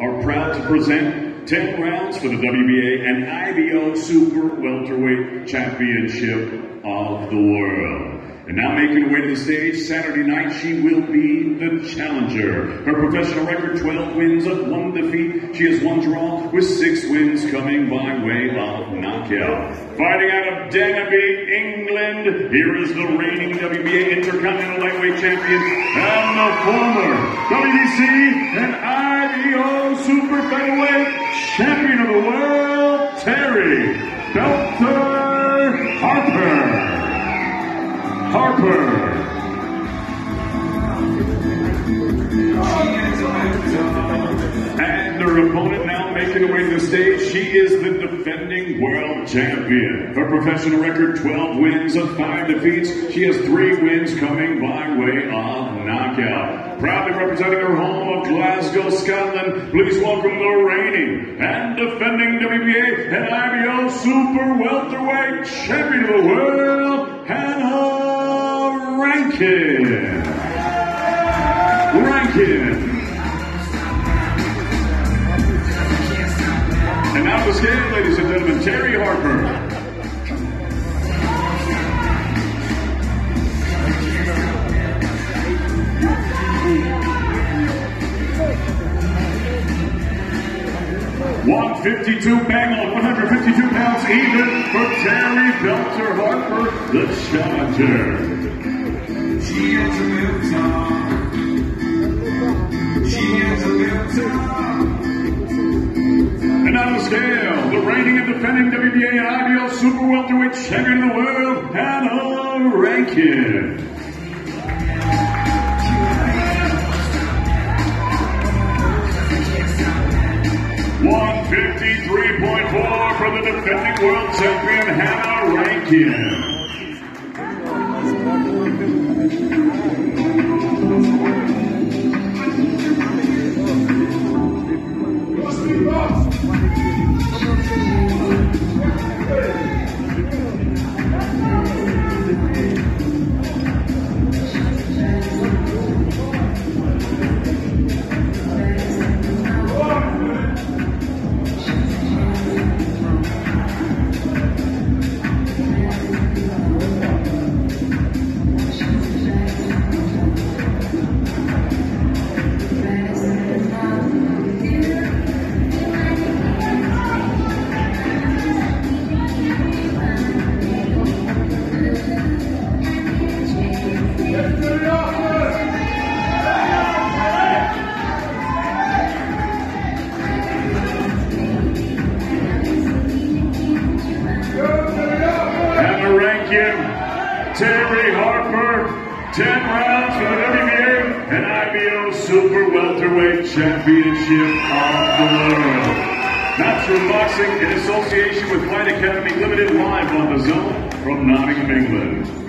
are proud to present 10 rounds for the WBA and IBO Super Welterweight Championship of the World. And now making her way to the stage Saturday night, she will be the challenger. Her professional record 12 wins of one defeat. She has one draw with six wins coming by way of knockout. Fighting out of Denaby, England, here is the reigning WBA Intercontinental Lightweight Champion and the former WBC and IBO Harper. And her opponent now making her way to the stage. She is the defending world champion. Her professional record 12 wins and 5 defeats. She has 3 wins coming by way of knockout. Proudly representing her home of Glasgow, Scotland, please welcome the reigning and defending WBA and IBO Super Welterweight Champion of the World, Hannah Rankin. Rankin. And now the scale, ladies and gentlemen, Terri Harper. One fifty-two bang on 152 pounds even for Terri Belter Harper, the challenger. She has a tongue. She has a tongue. And on the scale, the reigning and defending WBA and IBO Super Welterweight Champion of the World, Hannah Rankin. One fifty-three point four for the defending world champion Hannah Rankin. Terri Harper, 10 rounds for the WBA and IBO Super Welterweight Championship of the World. Matchroom Boxing in association with Fight Academy Limited live on DAZN from Nottingham, England.